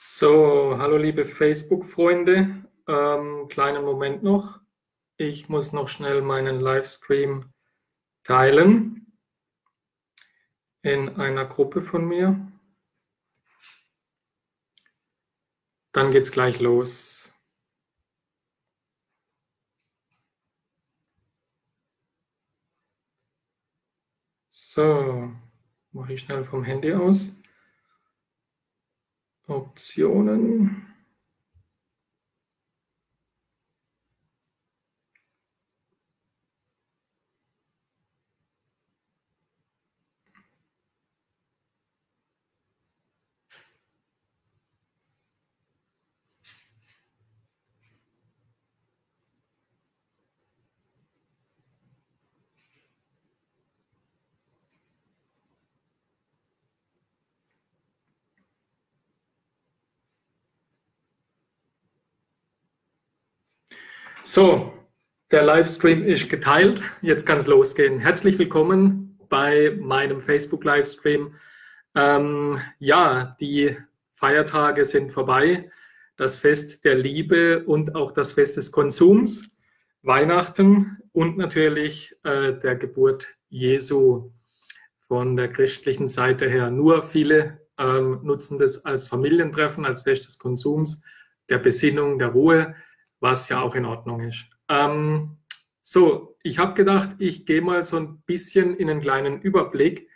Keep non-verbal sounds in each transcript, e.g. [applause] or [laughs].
So, hallo liebe Facebook-Freunde. Ähm, kleinen Moment noch. Ich muss noch schnell meinen Livestream teilen in einer Gruppe von mir. Dann geht's gleich los. So, mache ich schnell vom Handy aus. Optionen. So, der Livestream ist geteilt. Jetzt kann es losgehen. Herzlich willkommen bei meinem Facebook-Livestream. Ähm, ja, die Feiertage sind vorbei. Das Fest der Liebe und auch das Fest des Konsums, Weihnachten und natürlich äh, der Geburt Jesu von der christlichen Seite her. Nur viele ähm, nutzen das als Familientreffen, als Fest des Konsums, der Besinnung, der Ruhe was ja auch in Ordnung ist. Ähm, so, ich habe gedacht, ich gehe mal so ein bisschen in einen kleinen Überblick,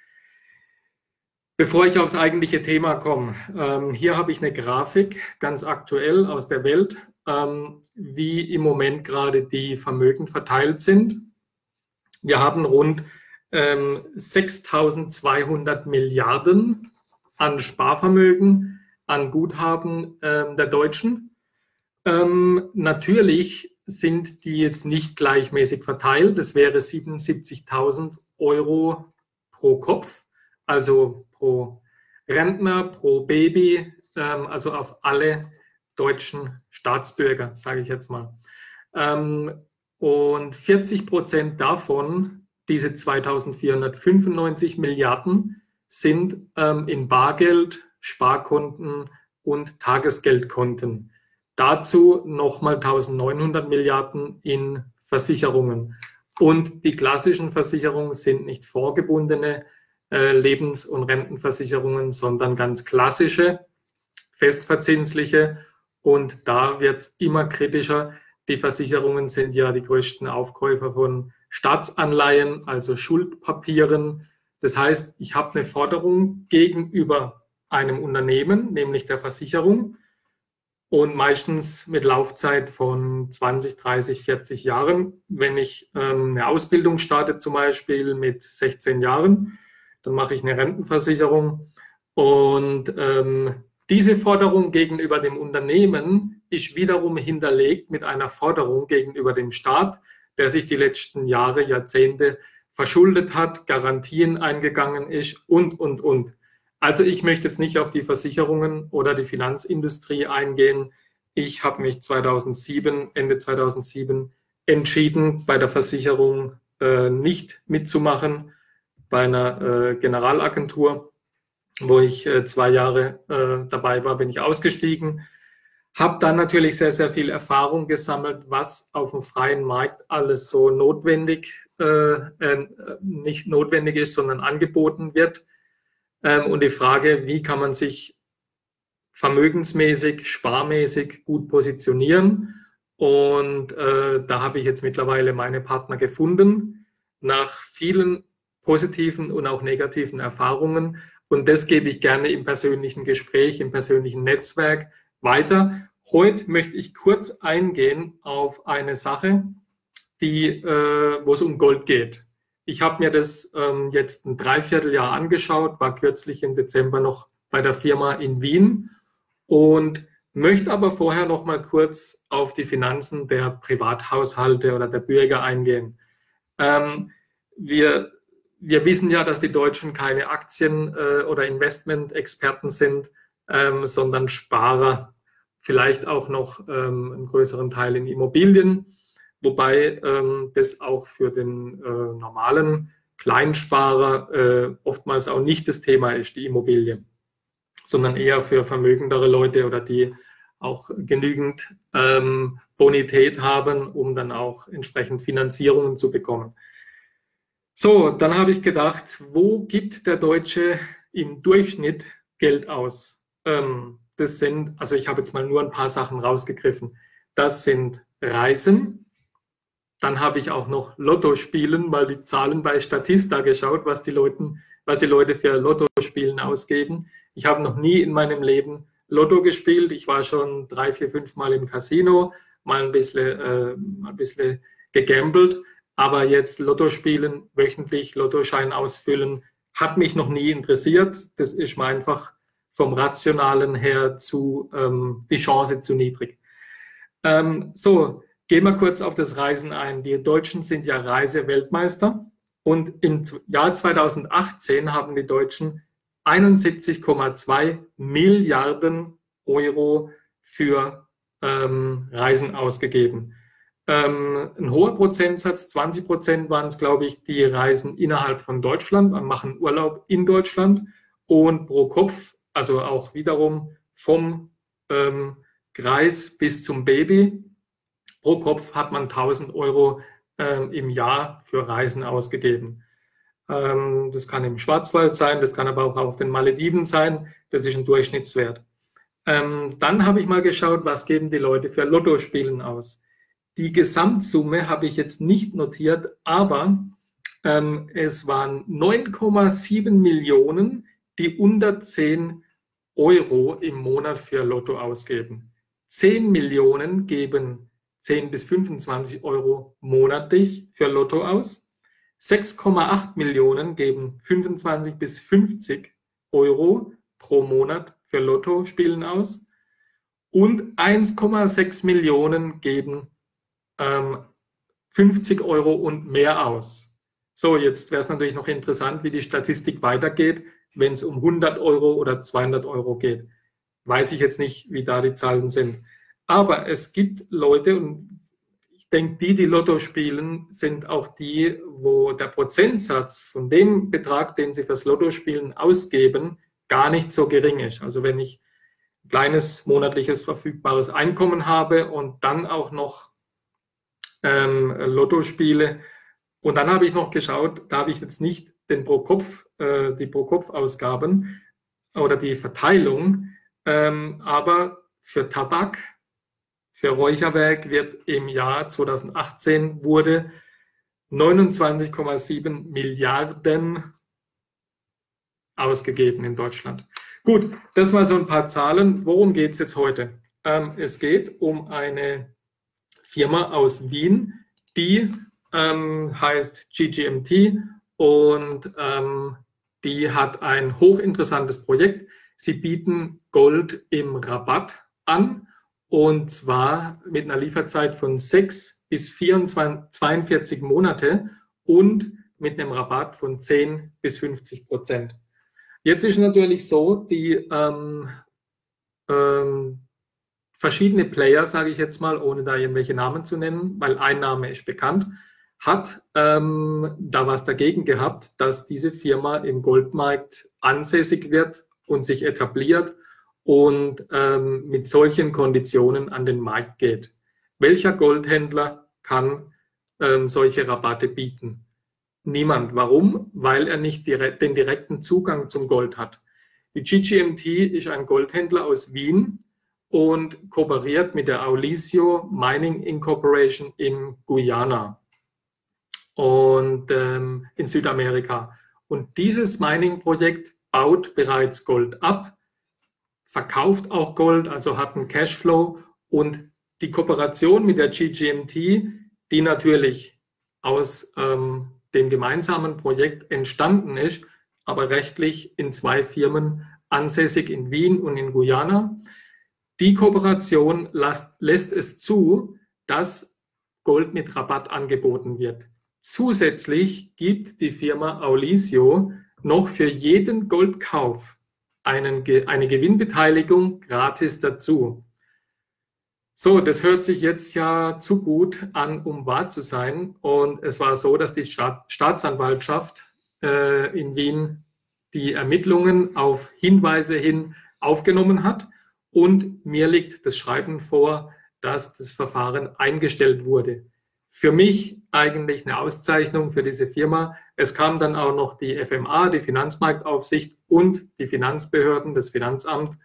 bevor ich aufs eigentliche Thema komme. Ähm, hier habe ich eine Grafik, ganz aktuell aus der Welt, ähm, wie im Moment gerade die Vermögen verteilt sind. Wir haben rund ähm, 6.200 Milliarden an Sparvermögen, an Guthaben äh, der Deutschen. Ähm, natürlich sind die jetzt nicht gleichmäßig verteilt. Das wäre 77.000 Euro pro Kopf, also pro Rentner, pro Baby, ähm, also auf alle deutschen Staatsbürger, sage ich jetzt mal. Ähm, und 40 Prozent davon, diese 2495 Milliarden, sind ähm, in Bargeld, Sparkonten und Tagesgeldkonten. Dazu nochmal 1900 Milliarden in Versicherungen. Und die klassischen Versicherungen sind nicht vorgebundene äh, Lebens- und Rentenversicherungen, sondern ganz klassische, festverzinsliche. Und da wird es immer kritischer. Die Versicherungen sind ja die größten Aufkäufer von Staatsanleihen, also Schuldpapieren. Das heißt, ich habe eine Forderung gegenüber einem Unternehmen, nämlich der Versicherung, und meistens mit Laufzeit von 20, 30, 40 Jahren. Wenn ich ähm, eine Ausbildung starte, zum Beispiel mit 16 Jahren, dann mache ich eine Rentenversicherung. Und ähm, diese Forderung gegenüber dem Unternehmen ist wiederum hinterlegt mit einer Forderung gegenüber dem Staat, der sich die letzten Jahre, Jahrzehnte verschuldet hat, Garantien eingegangen ist und, und, und. Also ich möchte jetzt nicht auf die Versicherungen oder die Finanzindustrie eingehen. Ich habe mich 2007, Ende 2007 entschieden, bei der Versicherung äh, nicht mitzumachen, bei einer äh, Generalagentur, wo ich äh, zwei Jahre äh, dabei war, bin ich ausgestiegen. Habe dann natürlich sehr, sehr viel Erfahrung gesammelt, was auf dem freien Markt alles so notwendig, äh, äh, nicht notwendig ist, sondern angeboten wird ähm, und die Frage, wie kann man sich vermögensmäßig, sparmäßig gut positionieren. Und äh, da habe ich jetzt mittlerweile meine Partner gefunden, nach vielen positiven und auch negativen Erfahrungen. Und das gebe ich gerne im persönlichen Gespräch, im persönlichen Netzwerk weiter. Heute möchte ich kurz eingehen auf eine Sache, die, äh, wo es um Gold geht. Ich habe mir das ähm, jetzt ein Dreivierteljahr angeschaut, war kürzlich im Dezember noch bei der Firma in Wien und möchte aber vorher noch mal kurz auf die Finanzen der Privathaushalte oder der Bürger eingehen. Ähm, wir, wir wissen ja, dass die Deutschen keine Aktien- äh, oder Investmentexperten sind, ähm, sondern Sparer, vielleicht auch noch ähm, einen größeren Teil in Immobilien wobei ähm, das auch für den äh, normalen Kleinsparer äh, oftmals auch nicht das Thema ist, die Immobilie. sondern eher für vermögendere Leute oder die auch genügend ähm, Bonität haben, um dann auch entsprechend Finanzierungen zu bekommen. So, dann habe ich gedacht, wo gibt der Deutsche im Durchschnitt Geld aus? Ähm, das sind, also ich habe jetzt mal nur ein paar Sachen rausgegriffen. Das sind Reisen. Dann habe ich auch noch Lotto spielen, mal die Zahlen bei Statista geschaut, was die, Leute, was die Leute für Lotto spielen ausgeben. Ich habe noch nie in meinem Leben Lotto gespielt. Ich war schon drei, vier, fünf Mal im Casino, mal ein bisschen, äh, ein bisschen gegambelt. Aber jetzt Lotto spielen, wöchentlich Lottoschein ausfüllen, hat mich noch nie interessiert. Das ist mir einfach vom Rationalen her zu, ähm, die Chance zu niedrig. Ähm, so, gehen wir kurz auf das Reisen ein. Die Deutschen sind ja Reiseweltmeister und im Jahr 2018 haben die Deutschen 71,2 Milliarden Euro für ähm, Reisen ausgegeben. Ähm, ein hoher Prozentsatz, 20 Prozent waren es, glaube ich, die reisen innerhalb von Deutschland, machen Urlaub in Deutschland und pro Kopf, also auch wiederum vom ähm, Kreis bis zum Baby, pro Kopf hat man 1000 Euro ähm, im Jahr für Reisen ausgegeben. Ähm, das kann im Schwarzwald sein, das kann aber auch auf den Malediven sein. Das ist ein Durchschnittswert. Ähm, dann habe ich mal geschaut, was geben die Leute für Lottospielen aus. Die Gesamtsumme habe ich jetzt nicht notiert, aber ähm, es waren 9,7 Millionen, die unter 10 Euro im Monat für Lotto ausgeben. 10 Millionen geben 10 bis 25 Euro monatlich für Lotto aus. 6,8 Millionen geben 25 bis 50 Euro pro Monat für Lottospielen aus. Und 1,6 Millionen geben ähm, 50 Euro und mehr aus. So, jetzt wäre es natürlich noch interessant, wie die Statistik weitergeht, wenn es um 100 Euro oder 200 Euro geht. Weiß ich jetzt nicht, wie da die Zahlen sind. Aber es gibt Leute, und ich denke, die, die Lotto spielen, sind auch die, wo der Prozentsatz von dem Betrag, den sie fürs Lotto spielen ausgeben, gar nicht so gering ist. Also wenn ich ein kleines monatliches verfügbares Einkommen habe und dann auch noch ähm, Lotto spiele, und dann habe ich noch geschaut, da habe ich jetzt nicht den pro Kopf, äh, die Pro-Kopf-Ausgaben oder die Verteilung, ähm, aber für Tabak für Räucherwerk wird im Jahr 2018 wurde 29,7 Milliarden ausgegeben in Deutschland. Gut, das mal so ein paar Zahlen. Worum geht es jetzt heute? Ähm, es geht um eine Firma aus Wien, die ähm, heißt GGMT und ähm, die hat ein hochinteressantes Projekt. Sie bieten Gold im Rabatt an und zwar mit einer Lieferzeit von 6 bis 24, 42 Monate und mit einem Rabatt von 10 bis 50 Prozent. Jetzt ist natürlich so, die ähm, ähm, verschiedene Player, sage ich jetzt mal, ohne da irgendwelche Namen zu nennen, weil ein Name ist bekannt, hat ähm, da was dagegen gehabt, dass diese Firma im Goldmarkt ansässig wird und sich etabliert und ähm, mit solchen Konditionen an den Markt geht. Welcher Goldhändler kann ähm, solche Rabatte bieten? Niemand. Warum? Weil er nicht direkt, den direkten Zugang zum Gold hat. Die GGMT ist ein Goldhändler aus Wien und kooperiert mit der Aulisio Mining Incorporation in Guyana und ähm, in Südamerika. Und dieses Mining-Projekt baut bereits Gold ab verkauft auch Gold, also hat einen Cashflow und die Kooperation mit der GGMT, die natürlich aus ähm, dem gemeinsamen Projekt entstanden ist, aber rechtlich in zwei Firmen ansässig in Wien und in Guyana. Die Kooperation lässt, lässt es zu, dass Gold mit Rabatt angeboten wird. Zusätzlich gibt die Firma Aulisio noch für jeden Goldkauf einen, eine Gewinnbeteiligung gratis dazu. So, das hört sich jetzt ja zu gut an, um wahr zu sein. Und es war so, dass die Staat, Staatsanwaltschaft äh, in Wien die Ermittlungen auf Hinweise hin aufgenommen hat und mir liegt das Schreiben vor, dass das Verfahren eingestellt wurde. Für mich eigentlich eine Auszeichnung für diese Firma. Es kam dann auch noch die FMA, die Finanzmarktaufsicht und die Finanzbehörden, das Finanzamt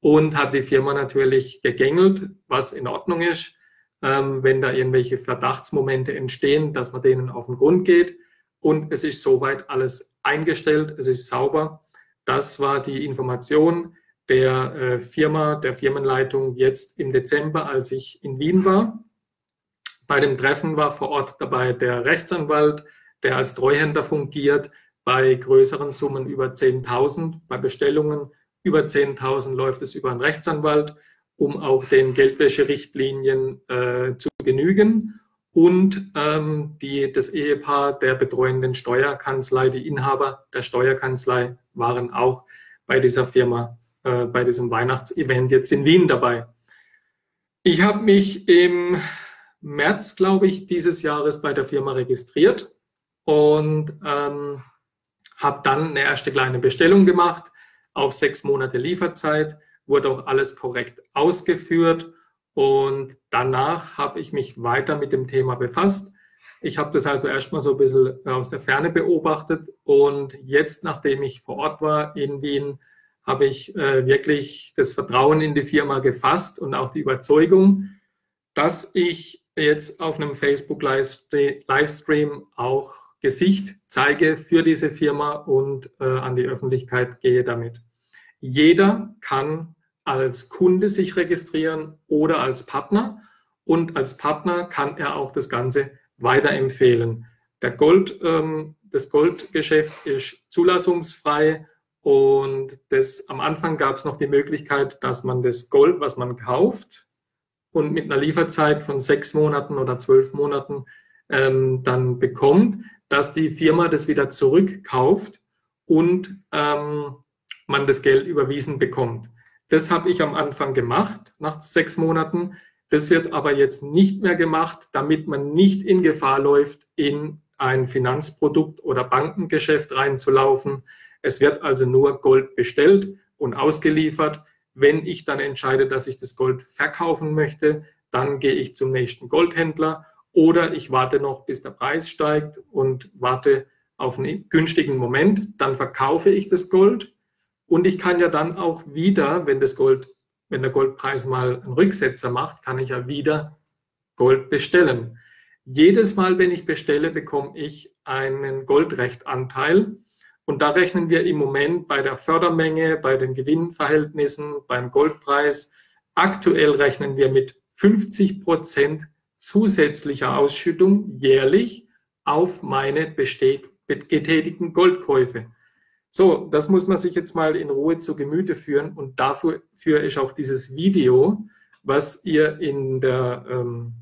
und hat die Firma natürlich gegängelt, was in Ordnung ist, ähm, wenn da irgendwelche Verdachtsmomente entstehen, dass man denen auf den Grund geht. Und es ist soweit alles eingestellt, es ist sauber. Das war die Information der äh, Firma, der Firmenleitung jetzt im Dezember, als ich in Wien war. Bei dem Treffen war vor Ort dabei der Rechtsanwalt, der als Treuhänder fungiert, bei größeren Summen über 10.000, bei Bestellungen über 10.000 läuft es über einen Rechtsanwalt, um auch den Geldwäscherichtlinien äh, zu genügen. Und ähm, die, das Ehepaar der betreuenden Steuerkanzlei, die Inhaber der Steuerkanzlei, waren auch bei dieser Firma, äh, bei diesem Weihnachtsevent jetzt in Wien dabei. Ich habe mich im März, glaube ich, dieses Jahres bei der Firma registriert und ähm, habe dann eine erste kleine Bestellung gemacht auf sechs Monate Lieferzeit, wurde auch alles korrekt ausgeführt und danach habe ich mich weiter mit dem Thema befasst. Ich habe das also erstmal so ein bisschen aus der Ferne beobachtet und jetzt, nachdem ich vor Ort war in Wien, habe ich äh, wirklich das Vertrauen in die Firma gefasst und auch die Überzeugung, dass ich jetzt auf einem Facebook-Livestream auch Gesicht zeige für diese Firma und äh, an die Öffentlichkeit gehe damit. Jeder kann als Kunde sich registrieren oder als Partner und als Partner kann er auch das Ganze weiterempfehlen. Der Gold, ähm, das Goldgeschäft ist zulassungsfrei und das, am Anfang gab es noch die Möglichkeit, dass man das Gold, was man kauft und mit einer Lieferzeit von sechs Monaten oder zwölf Monaten ähm, dann bekommt, dass die Firma das wieder zurückkauft und ähm, man das Geld überwiesen bekommt. Das habe ich am Anfang gemacht, nach sechs Monaten. Das wird aber jetzt nicht mehr gemacht, damit man nicht in Gefahr läuft, in ein Finanzprodukt oder Bankengeschäft reinzulaufen. Es wird also nur Gold bestellt und ausgeliefert. Wenn ich dann entscheide, dass ich das Gold verkaufen möchte, dann gehe ich zum nächsten Goldhändler oder ich warte noch, bis der Preis steigt und warte auf einen günstigen Moment. Dann verkaufe ich das Gold und ich kann ja dann auch wieder, wenn das Gold, wenn der Goldpreis mal einen Rücksetzer macht, kann ich ja wieder Gold bestellen. Jedes Mal, wenn ich bestelle, bekomme ich einen Goldrechtanteil. Und da rechnen wir im Moment bei der Fördermenge, bei den Gewinnverhältnissen, beim Goldpreis. Aktuell rechnen wir mit 50 Prozent zusätzlicher Ausschüttung jährlich auf meine getätigten Goldkäufe. So, das muss man sich jetzt mal in Ruhe zu Gemüte führen und dafür ist auch dieses Video, was ihr in, der, ähm,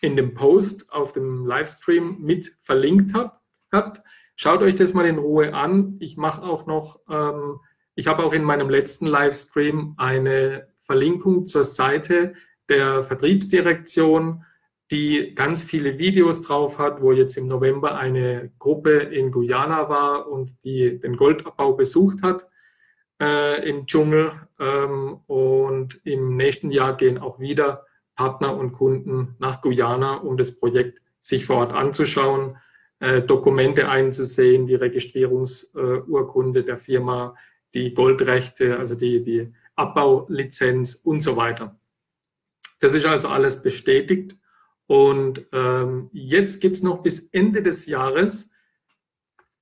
in dem Post auf dem Livestream mit verlinkt habt. habt. Schaut euch das mal in Ruhe an. Ich mache auch noch, ähm, ich habe auch in meinem letzten Livestream eine Verlinkung zur Seite der Vertriebsdirektion die ganz viele Videos drauf hat, wo jetzt im November eine Gruppe in Guyana war und die den Goldabbau besucht hat äh, im Dschungel. Ähm, und im nächsten Jahr gehen auch wieder Partner und Kunden nach Guyana, um das Projekt sich vor Ort anzuschauen, äh, Dokumente einzusehen, die Registrierungsurkunde äh, der Firma, die Goldrechte, also die, die Abbaulizenz und so weiter. Das ist also alles bestätigt und ähm, jetzt gibt es noch bis Ende des Jahres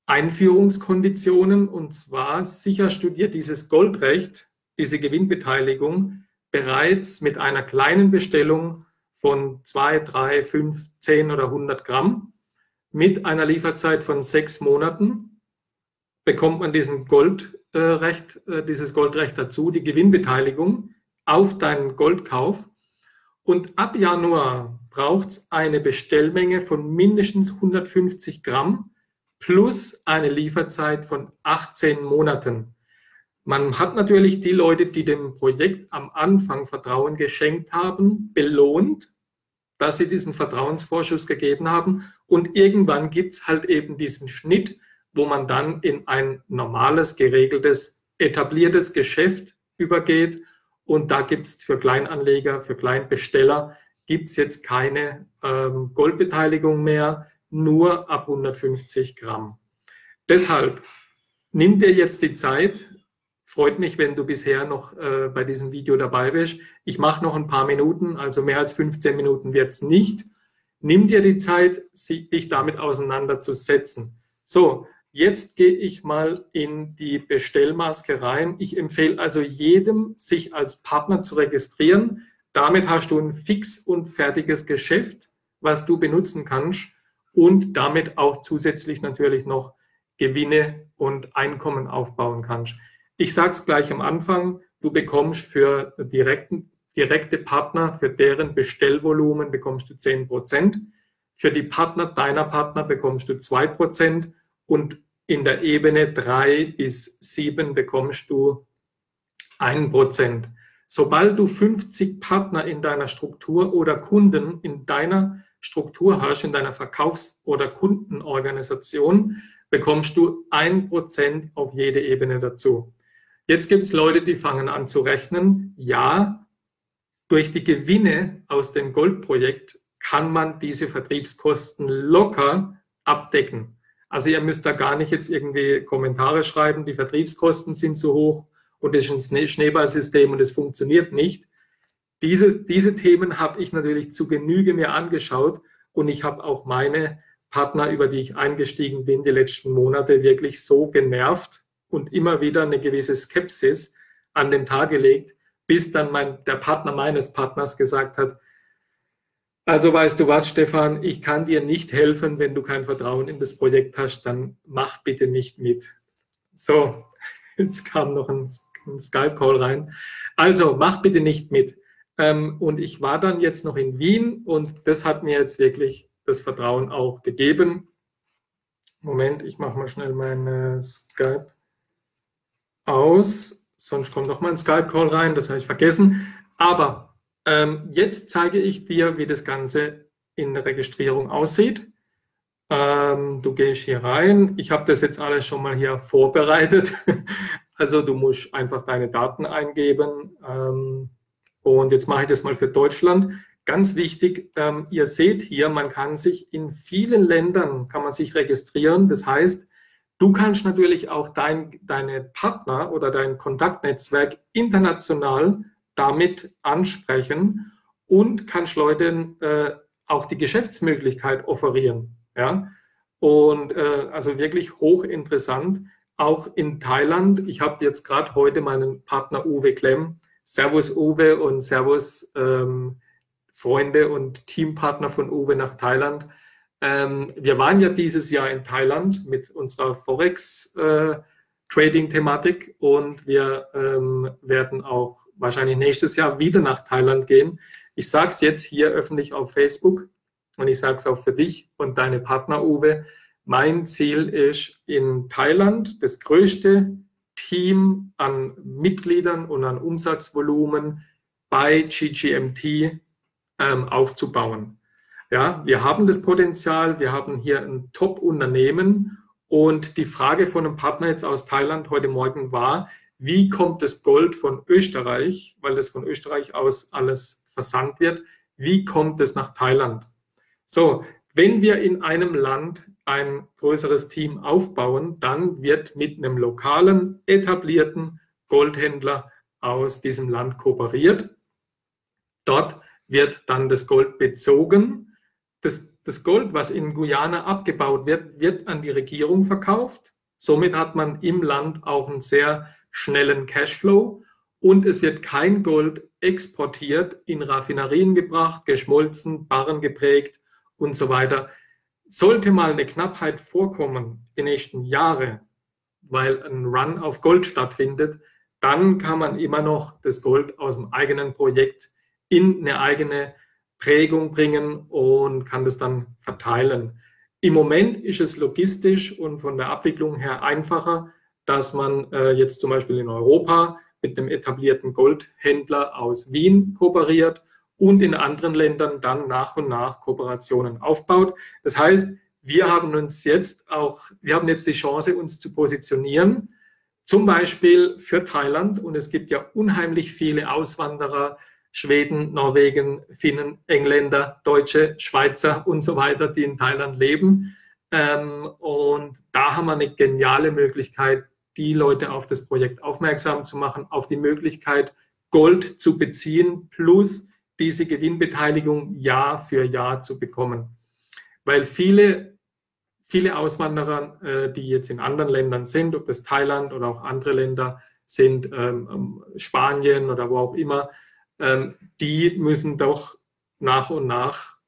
Einführungskonditionen und zwar sicher studiert dieses Goldrecht, diese Gewinnbeteiligung bereits mit einer kleinen Bestellung von 2, 3, 5, 10 oder 100 Gramm mit einer Lieferzeit von sechs Monaten bekommt man diesen Goldrecht, äh, dieses Goldrecht dazu, die Gewinnbeteiligung auf deinen Goldkauf. Und ab Januar braucht es eine Bestellmenge von mindestens 150 Gramm plus eine Lieferzeit von 18 Monaten. Man hat natürlich die Leute, die dem Projekt am Anfang Vertrauen geschenkt haben, belohnt, dass sie diesen Vertrauensvorschuss gegeben haben. Und irgendwann gibt es halt eben diesen Schnitt, wo man dann in ein normales, geregeltes, etabliertes Geschäft übergeht. Und da gibt es für Kleinanleger, für Kleinbesteller, gibt es jetzt keine ähm, Goldbeteiligung mehr, nur ab 150 Gramm. Deshalb nimm dir jetzt die Zeit. Freut mich, wenn du bisher noch äh, bei diesem Video dabei bist. Ich mache noch ein paar Minuten, also mehr als 15 Minuten wird es nicht. Nimm dir die Zeit, dich damit auseinanderzusetzen. So, jetzt gehe ich mal in die Bestellmaske rein. Ich empfehle also jedem, sich als Partner zu registrieren. Damit hast du ein fix und fertiges Geschäft, was du benutzen kannst und damit auch zusätzlich natürlich noch Gewinne und Einkommen aufbauen kannst. Ich sage es gleich am Anfang, du bekommst für direkten, direkte Partner, für deren Bestellvolumen bekommst du 10 Prozent. Für die Partner deiner Partner bekommst du 2 Prozent und in der Ebene 3 bis 7 bekommst du 1 Prozent. Sobald du 50 Partner in deiner Struktur oder Kunden in deiner Struktur hast, in deiner Verkaufs- oder Kundenorganisation, bekommst du ein Prozent auf jede Ebene dazu. Jetzt gibt es Leute, die fangen an zu rechnen. Ja, durch die Gewinne aus dem Goldprojekt kann man diese Vertriebskosten locker abdecken. Also ihr müsst da gar nicht jetzt irgendwie Kommentare schreiben, die Vertriebskosten sind zu hoch und es ist ein Schneeballsystem und es funktioniert nicht. Diese, diese Themen habe ich natürlich zu Genüge mir angeschaut und ich habe auch meine Partner, über die ich eingestiegen bin, die letzten Monate wirklich so genervt und immer wieder eine gewisse Skepsis an den Tag gelegt, bis dann mein, der Partner meines Partners gesagt hat, also weißt du was, Stefan, ich kann dir nicht helfen, wenn du kein Vertrauen in das Projekt hast, dann mach bitte nicht mit. So, [laughs] jetzt kam noch ein, ein Skype-Call rein. Also, mach bitte nicht mit. Ähm, und ich war dann jetzt noch in Wien und das hat mir jetzt wirklich das Vertrauen auch gegeben. Moment, ich mache mal schnell meine Skype aus, sonst kommt noch mal ein Skype-Call rein, das habe ich vergessen. Aber ähm, jetzt zeige ich dir, wie das Ganze in der Registrierung aussieht. Ähm, du gehst hier rein. Ich habe das jetzt alles schon mal hier vorbereitet. [laughs] also du musst einfach deine Daten eingeben. Ähm, und jetzt mache ich das mal für Deutschland. Ganz wichtig, ähm, ihr seht hier, man kann sich in vielen Ländern, kann man sich registrieren. Das heißt, du kannst natürlich auch dein, deine Partner oder dein Kontaktnetzwerk international damit ansprechen und kannst Leuten äh, auch die Geschäftsmöglichkeit offerieren. Ja? Und äh, also wirklich hochinteressant. Auch in Thailand, ich habe jetzt gerade heute meinen Partner Uwe Klemm, Servus Uwe und Servus ähm, Freunde und Teampartner von Uwe nach Thailand. Ähm, wir waren ja dieses Jahr in Thailand mit unserer Forex-Trading-Thematik äh, und wir ähm, werden auch wahrscheinlich nächstes Jahr wieder nach Thailand gehen. Ich sage es jetzt hier öffentlich auf Facebook und ich sage es auch für dich und deine Partner, Uwe. Mein Ziel ist in Thailand das größte Team an Mitgliedern und an Umsatzvolumen bei GGMT ähm, aufzubauen. Ja, wir haben das Potenzial, wir haben hier ein Top-Unternehmen und die Frage von einem Partner jetzt aus Thailand heute Morgen war, wie kommt das Gold von Österreich, weil das von Österreich aus alles versandt wird, wie kommt es nach Thailand? So, wenn wir in einem Land ein größeres Team aufbauen, dann wird mit einem lokalen, etablierten Goldhändler aus diesem Land kooperiert. Dort wird dann das Gold bezogen. Das, das Gold, was in Guyana abgebaut wird, wird an die Regierung verkauft. Somit hat man im Land auch einen sehr schnellen Cashflow und es wird kein Gold exportiert, in Raffinerien gebracht, geschmolzen, Barren geprägt und so weiter. Sollte mal eine Knappheit vorkommen die nächsten Jahre, weil ein Run auf Gold stattfindet, dann kann man immer noch das Gold aus dem eigenen Projekt in eine eigene Prägung bringen und kann das dann verteilen. Im Moment ist es logistisch und von der Abwicklung her einfacher, dass man äh, jetzt zum Beispiel in Europa mit einem etablierten Goldhändler aus Wien kooperiert und in anderen Ländern dann nach und nach Kooperationen aufbaut. Das heißt, wir haben uns jetzt auch, wir haben jetzt die Chance, uns zu positionieren Zum Beispiel für Thailand und es gibt ja unheimlich viele Auswanderer, Schweden, Norwegen, Finnen, Engländer, Deutsche, Schweizer und so weiter, die in Thailand leben. Ähm, und da haben wir eine geniale Möglichkeit, die Leute auf das Projekt aufmerksam zu machen, auf die Möglichkeit, Gold zu beziehen, plus diese Gewinnbeteiligung Jahr für Jahr zu bekommen. Weil viele, viele Auswanderer, äh, die jetzt in anderen Ländern sind, ob das Thailand oder auch andere Länder sind, ähm, ähm Spanien oder wo auch immer, ähm, die müssen doch nach und nach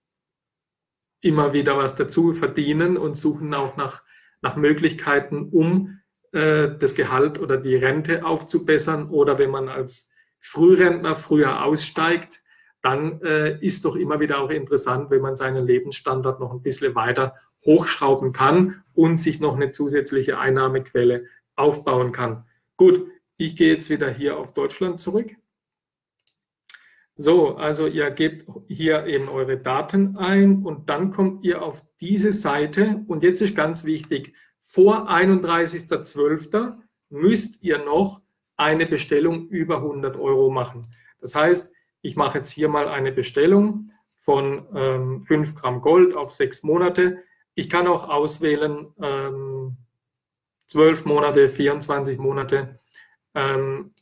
immer wieder was dazu verdienen und suchen auch nach, nach Möglichkeiten, um äh, das Gehalt oder die Rente aufzubessern. Oder wenn man als Frührentner früher aussteigt, dann äh, ist doch immer wieder auch interessant, wenn man seinen Lebensstandard noch ein bisschen weiter hochschrauben kann und sich noch eine zusätzliche Einnahmequelle aufbauen kann. Gut, ich gehe jetzt wieder hier auf Deutschland zurück. So, also ihr gebt hier eben eure Daten ein und dann kommt ihr auf diese Seite und jetzt ist ganz wichtig, vor 31.12. müsst ihr noch eine Bestellung über 100 Euro machen. Das heißt, ich mache jetzt hier mal eine Bestellung von ähm, 5 Gramm Gold auf 6 Monate. Ich kann auch auswählen ähm, 12 Monate, 24 Monate. Ähm,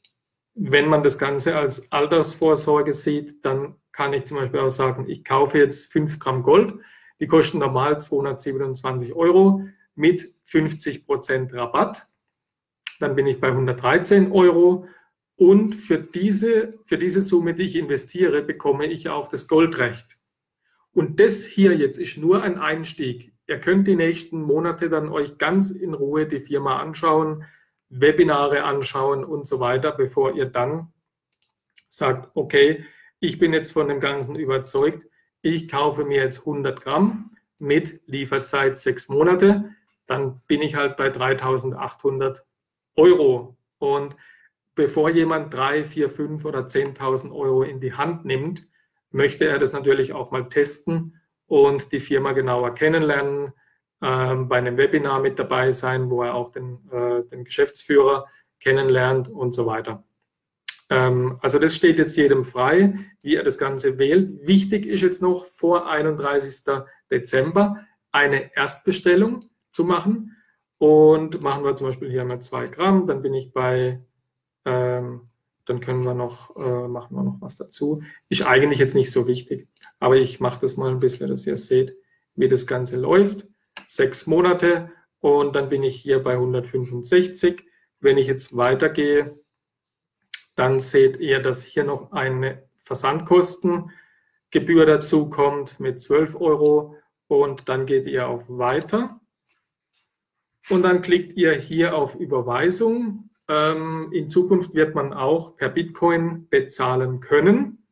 wenn man das Ganze als Altersvorsorge sieht, dann kann ich zum Beispiel auch sagen, ich kaufe jetzt 5 Gramm Gold. Die kosten normal 227 Euro mit 50 Prozent Rabatt. Dann bin ich bei 113 Euro. Und für diese, für diese Summe, die ich investiere, bekomme ich auch das Goldrecht. Und das hier jetzt ist nur ein Einstieg. Ihr könnt die nächsten Monate dann euch ganz in Ruhe die Firma anschauen, Webinare anschauen und so weiter, bevor ihr dann sagt, okay, ich bin jetzt von dem Ganzen überzeugt, ich kaufe mir jetzt 100 Gramm mit Lieferzeit sechs Monate, dann bin ich halt bei 3800 Euro. Und bevor jemand drei, vier, fünf oder 10.000 Euro in die Hand nimmt, möchte er das natürlich auch mal testen und die Firma genauer kennenlernen, ähm, bei einem Webinar mit dabei sein, wo er auch den, äh, den Geschäftsführer kennenlernt und so weiter. Ähm, also das steht jetzt jedem frei, wie er das Ganze wählt. Wichtig ist jetzt noch vor 31. Dezember eine Erstbestellung zu machen. Und machen wir zum Beispiel hier mal zwei Gramm, dann bin ich bei, ähm, dann können wir noch, äh, machen wir noch was dazu. Ist eigentlich jetzt nicht so wichtig, aber ich mache das mal ein bisschen, dass ihr seht, wie das Ganze läuft sechs Monate und dann bin ich hier bei 165. Wenn ich jetzt weitergehe, dann seht ihr, dass hier noch eine Versandkostengebühr dazu kommt mit 12 Euro und dann geht ihr auf Weiter und dann klickt ihr hier auf Überweisung. Ähm, in Zukunft wird man auch per Bitcoin bezahlen können.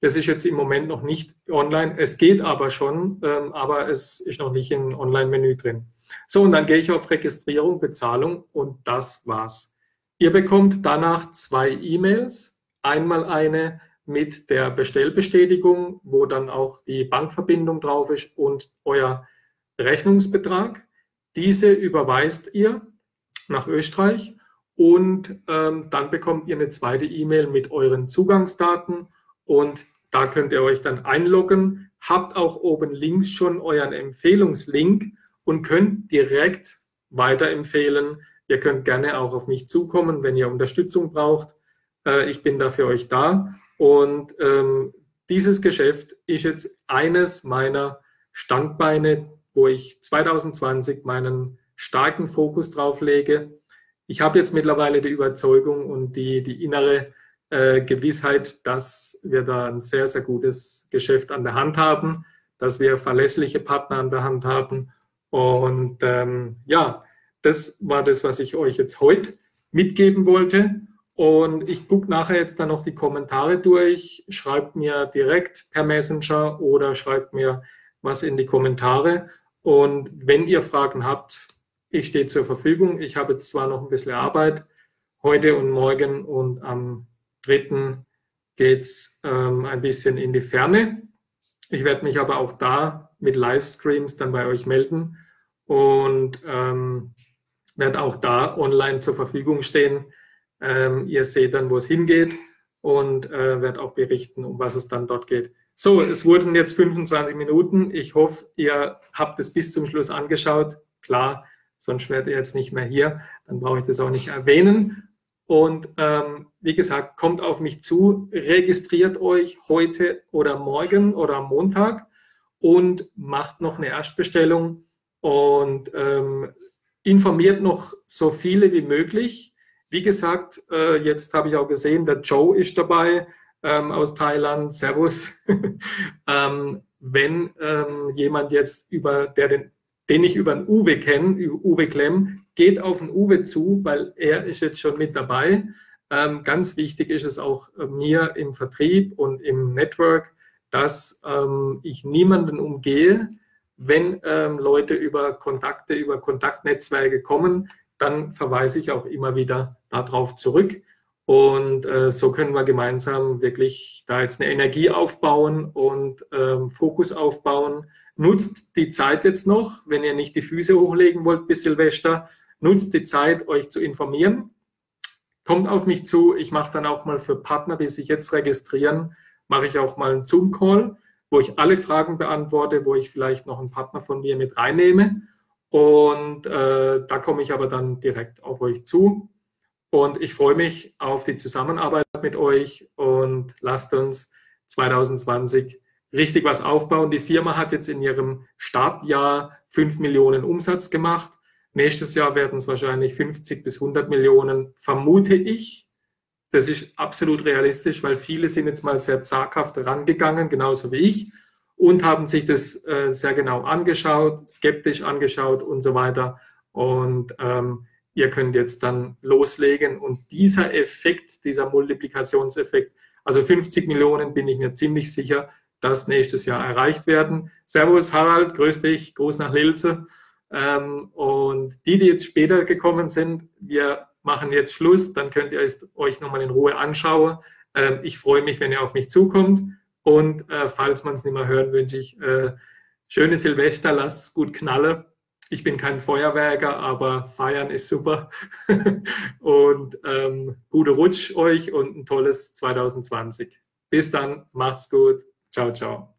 Das ist jetzt im Moment noch nicht online. Es geht aber schon, ähm, aber es ist noch nicht im Online-Menü drin. So, und dann gehe ich auf Registrierung, Bezahlung und das war's. Ihr bekommt danach zwei E-Mails. Einmal eine mit der Bestellbestätigung, wo dann auch die Bankverbindung drauf ist und euer Rechnungsbetrag. Diese überweist ihr nach Österreich und ähm, dann bekommt ihr eine zweite E-Mail mit euren Zugangsdaten und da könnt ihr euch dann einloggen, habt auch oben links schon euren Empfehlungslink und könnt direkt weiterempfehlen. Ihr könnt gerne auch auf mich zukommen, wenn ihr Unterstützung braucht. Äh, ich bin da für euch da. Und ähm, dieses Geschäft ist jetzt eines meiner Standbeine, wo ich 2020 meinen starken Fokus drauf lege. Ich habe jetzt mittlerweile die Überzeugung und die, die innere äh, Gewissheit, dass wir da ein sehr, sehr gutes Geschäft an der Hand haben, dass wir verlässliche Partner an der Hand haben. Und ähm, ja, das war das, was ich euch jetzt heute mitgeben wollte. Und ich gucke nachher jetzt dann noch die Kommentare durch. Schreibt mir direkt per Messenger oder schreibt mir was in die Kommentare. Und wenn ihr Fragen habt, ich stehe zur Verfügung. Ich habe jetzt zwar noch ein bisschen Arbeit heute und morgen und am dritten geht es ähm, ein bisschen in die Ferne. Ich werde mich aber auch da mit Livestreams dann bei euch melden. Und ähm, werde auch da online zur Verfügung stehen. Ähm, ihr seht dann, wo es hingeht und äh, werde auch berichten, um was es dann dort geht. So, es wurden jetzt 25 Minuten. Ich hoffe, ihr habt es bis zum Schluss angeschaut. Klar, sonst werdet ihr jetzt nicht mehr hier. Dann brauche ich das auch nicht erwähnen. Und ähm, wie gesagt, kommt auf mich zu, registriert euch heute oder morgen oder am Montag und macht noch eine Erstbestellung und ähm, informiert noch so viele wie möglich. Wie gesagt, äh, jetzt habe ich auch gesehen, der Joe ist dabei ähm, aus Thailand. Servus. [laughs] ähm, wenn ähm, jemand jetzt über, der den, den ich über den Uwe kenne, Uwe Klemm, geht auf den Uwe zu, weil er ist jetzt schon mit dabei. Ähm, ganz wichtig ist es auch äh, mir im Vertrieb und im Network, dass ähm, ich niemanden umgehe, wenn ähm, Leute über Kontakte, über Kontaktnetzwerke kommen, dann verweise ich auch immer wieder darauf zurück. Und äh, so können wir gemeinsam wirklich da jetzt eine Energie aufbauen und ähm, Fokus aufbauen. Nutzt die Zeit jetzt noch, wenn ihr nicht die Füße hochlegen wollt bis Silvester, nutzt die Zeit, euch zu informieren. Kommt auf mich zu. Ich mache dann auch mal für Partner, die sich jetzt registrieren, mache ich auch mal einen Zoom-Call wo ich alle Fragen beantworte, wo ich vielleicht noch einen Partner von mir mit reinnehme. Und äh, da komme ich aber dann direkt auf euch zu. Und ich freue mich auf die Zusammenarbeit mit euch und lasst uns 2020 richtig was aufbauen. Die Firma hat jetzt in ihrem Startjahr 5 Millionen Umsatz gemacht. Nächstes Jahr werden es wahrscheinlich 50 bis 100 Millionen, vermute ich. Das ist absolut realistisch, weil viele sind jetzt mal sehr zaghaft rangegangen, genauso wie ich, und haben sich das äh, sehr genau angeschaut, skeptisch angeschaut und so weiter. Und ähm, ihr könnt jetzt dann loslegen. Und dieser Effekt, dieser Multiplikationseffekt, also 50 Millionen bin ich mir ziemlich sicher, dass nächstes Jahr erreicht werden. Servus Harald, grüß dich, Gruß nach Lilze. Ähm, und die, die jetzt später gekommen sind, wir machen jetzt Schluss, dann könnt ihr es euch nochmal in Ruhe anschauen. Ähm, ich freue mich, wenn ihr auf mich zukommt. Und äh, falls man es nicht mehr hören, wünsche ich äh, schöne Silvester, lasst es gut knallen. Ich bin kein Feuerwerker, aber feiern ist super. [laughs] und ähm, gute Rutsch euch und ein tolles 2020. Bis dann, macht's gut. Ciao, ciao.